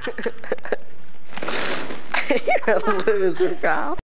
You're a loser, Kyle.